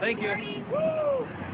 Thank you. Woo!